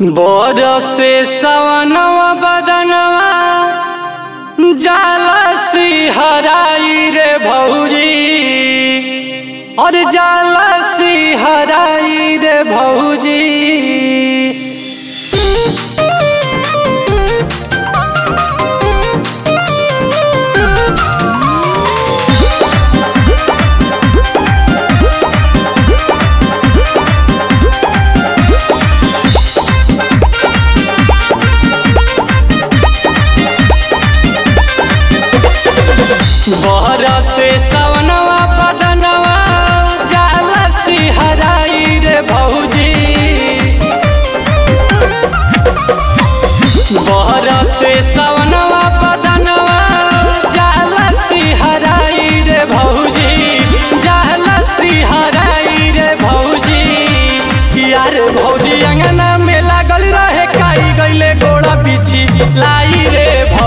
बरसे सवनवा बदनवा जाला सिहराई रे भौजी। और जाला सिहराई रे भौजी। बरसे सवनवा बदनवा जाला सिहराई रे भौजी। बरसे सवनवा बदनवा जाला सिहराई रे भौजी। जाला सिहराई रे भौजी। यार भौजी अंगना में लागल रहे, काई गईले गोड़ा पीछी। लाई रे भौजी।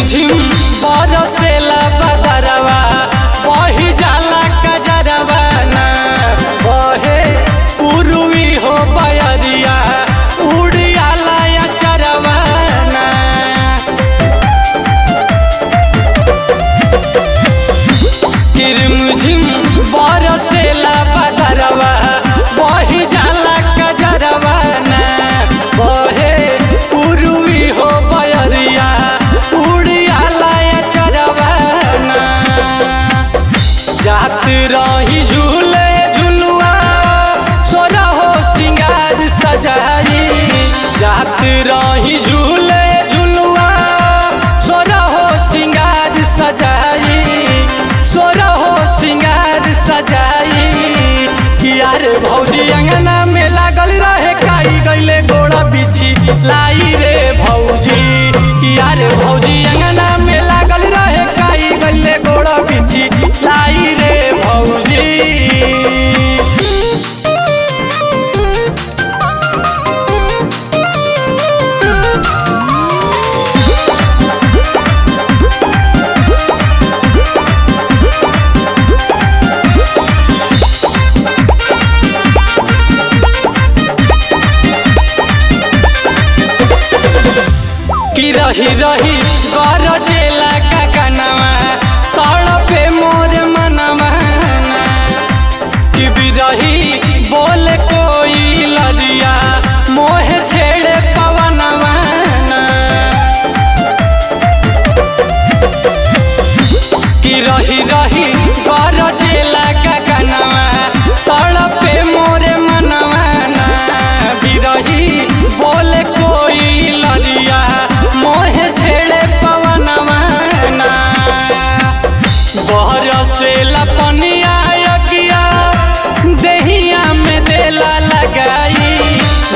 झिम बरसेला बदरवा बही जाला बहे उर्वी हो बयरिया उड़ियाला बरसेला जात रही झूले झुलुआ सोरा हो सिंगार सजाई जात रही झूले झुलुआ सोरा हो सिंगार सजाई सोरा हो सिंगार सजाई यार भौजी अंगना में लागल रहे, काई गईले गोड़ा बिछी लाई रे भौजी। यार भौजी की रही रही गरजेला काकनवा तड़पे मोर मनवा। कि बोल कोई लदिया मोह छेड़े